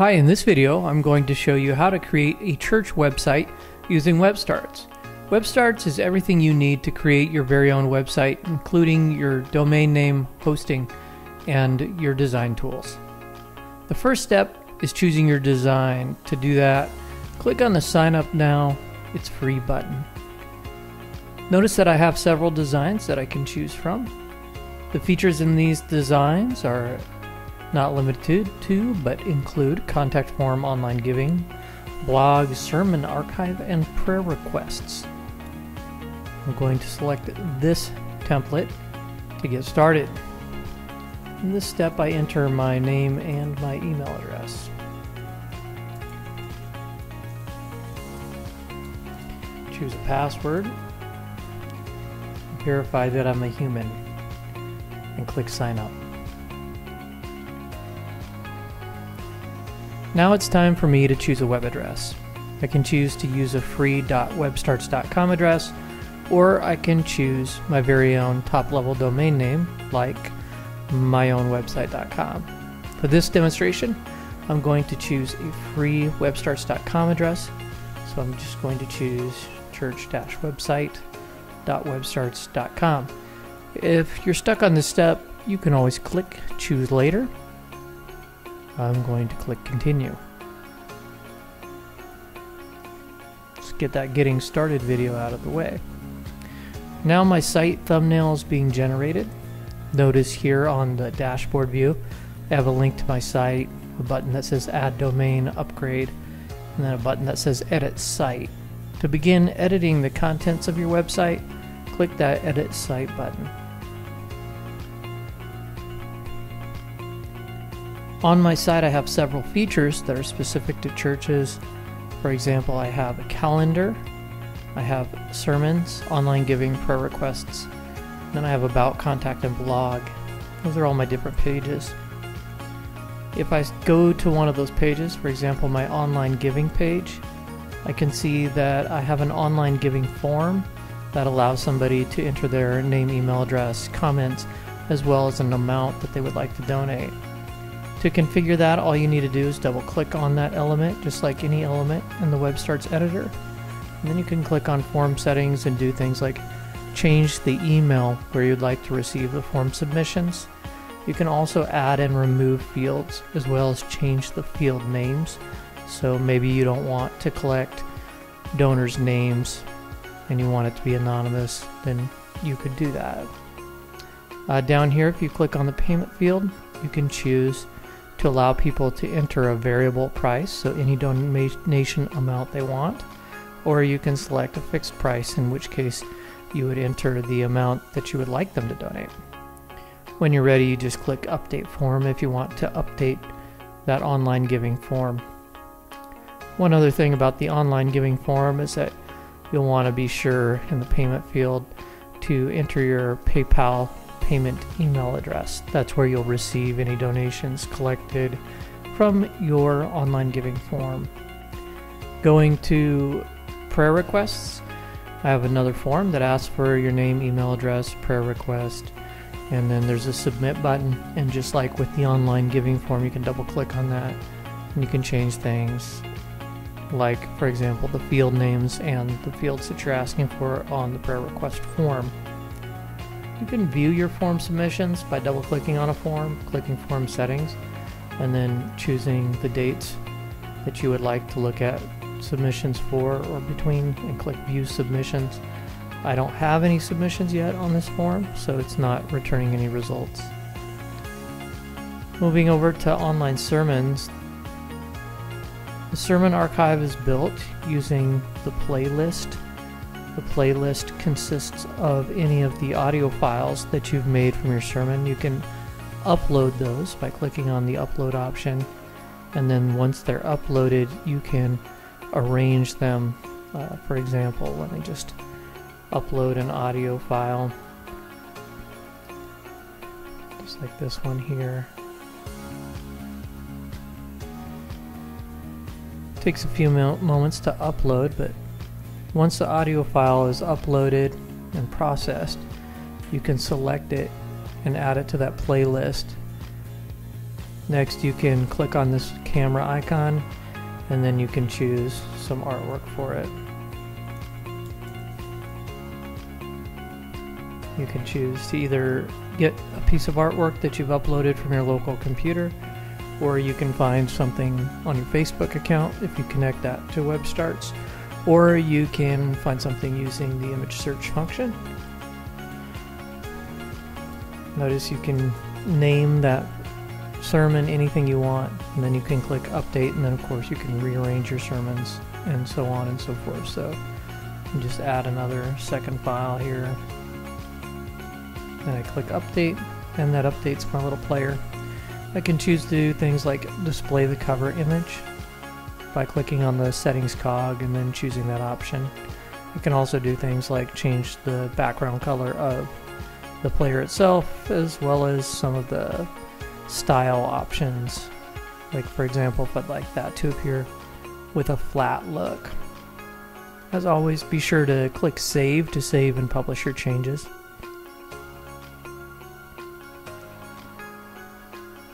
Hi, in this video I'm going to show you how to create a church website using WebStarts. WebStarts is everything you need to create your very own website, including your domain name, hosting, and your design tools. The first step is choosing your design. To do that, click on the Sign Up Now, It's Free button. Notice that I have several designs that I can choose from. The features in these designs are not limited to, but include contact form online giving, blog, sermon archive, and prayer requests. I'm going to select this template to get started. In this step, I enter my name and my email address. Choose a password. Verify that I'm a human and click sign up. Now it's time for me to choose a web address. I can choose to use a free .webstarts.com address or I can choose my very own top level domain name like myownwebsite.com. For this demonstration, I'm going to choose a free webstarts.com address. So I'm just going to choose church-website.webstarts.com. If you're stuck on this step, you can always click choose later I'm going to click continue. Let's get that getting started video out of the way. Now my site thumbnail is being generated. Notice here on the dashboard view, I have a link to my site, a button that says add domain upgrade, and then a button that says edit site. To begin editing the contents of your website, click that edit site button. On my site, I have several features that are specific to churches. For example, I have a calendar, I have sermons, online giving, prayer requests, then I have about, contact, and blog. Those are all my different pages. If I go to one of those pages, for example, my online giving page, I can see that I have an online giving form that allows somebody to enter their name, email address, comments, as well as an amount that they would like to donate. To configure that, all you need to do is double click on that element, just like any element in the WebStarts editor. And then you can click on form settings and do things like change the email where you'd like to receive the form submissions. You can also add and remove fields as well as change the field names. So maybe you don't want to collect donors' names and you want it to be anonymous, then you could do that. Uh, down here, if you click on the payment field, you can choose to allow people to enter a variable price, so any donation amount they want, or you can select a fixed price, in which case you would enter the amount that you would like them to donate. When you're ready, you just click Update Form if you want to update that online giving form. One other thing about the online giving form is that you'll want to be sure in the payment field to enter your PayPal payment email address. That's where you'll receive any donations collected from your online giving form. Going to prayer requests, I have another form that asks for your name, email address, prayer request, and then there's a submit button. And just like with the online giving form, you can double click on that and you can change things like, for example, the field names and the fields that you're asking for on the prayer request form. You can view your form submissions by double clicking on a form, clicking form settings, and then choosing the dates that you would like to look at submissions for or between and click view submissions. I don't have any submissions yet on this form, so it's not returning any results. Moving over to online sermons, the sermon archive is built using the playlist the playlist consists of any of the audio files that you've made from your sermon. You can upload those by clicking on the upload option, and then once they're uploaded, you can arrange them. Uh, for example, let me just upload an audio file, just like this one here. Takes a few moments to upload, but once the audio file is uploaded and processed, you can select it and add it to that playlist. Next, you can click on this camera icon and then you can choose some artwork for it. You can choose to either get a piece of artwork that you've uploaded from your local computer, or you can find something on your Facebook account if you connect that to WebStarts, or you can find something using the image search function. Notice you can name that sermon anything you want, and then you can click update, and then of course you can rearrange your sermons and so on and so forth. So just add another second file here then I click update and that updates my little player. I can choose to do things like display the cover image by clicking on the settings cog and then choosing that option. You can also do things like change the background color of the player itself as well as some of the style options. Like for example if I'd like that to appear with a flat look. As always be sure to click save to save and publish your changes.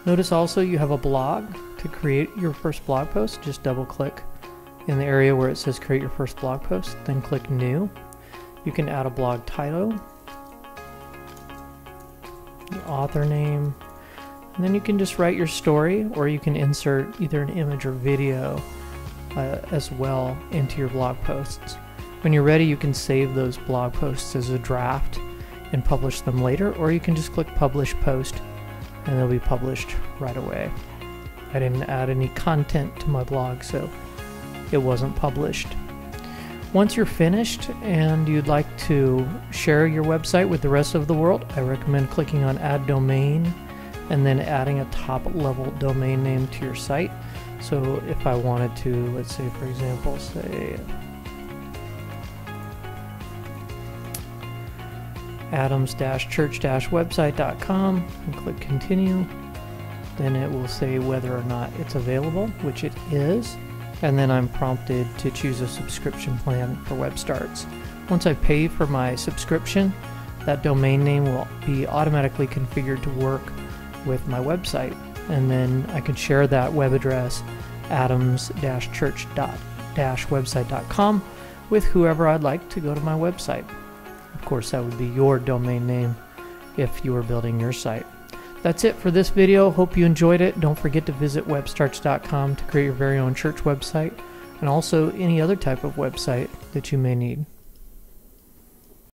Notice also you have a blog. To create your first blog post, just double click in the area where it says create your first blog post, then click new. You can add a blog title, the author name, and then you can just write your story or you can insert either an image or video uh, as well into your blog posts. When you're ready, you can save those blog posts as a draft and publish them later, or you can just click publish post and they'll be published right away. I didn't add any content to my blog, so it wasn't published. Once you're finished and you'd like to share your website with the rest of the world, I recommend clicking on Add Domain and then adding a top level domain name to your site. So if I wanted to, let's say, for example, say adams-church-website.com and click continue. Then it will say whether or not it's available, which it is. And then I'm prompted to choose a subscription plan for WebStarts. Once I pay for my subscription, that domain name will be automatically configured to work with my website. And then I can share that web address, adams-church-website.com, with whoever I'd like to go to my website Of course, that would be your domain name if you were building your site. That's it for this video. Hope you enjoyed it. Don't forget to visit webstarts.com to create your very own church website and also any other type of website that you may need.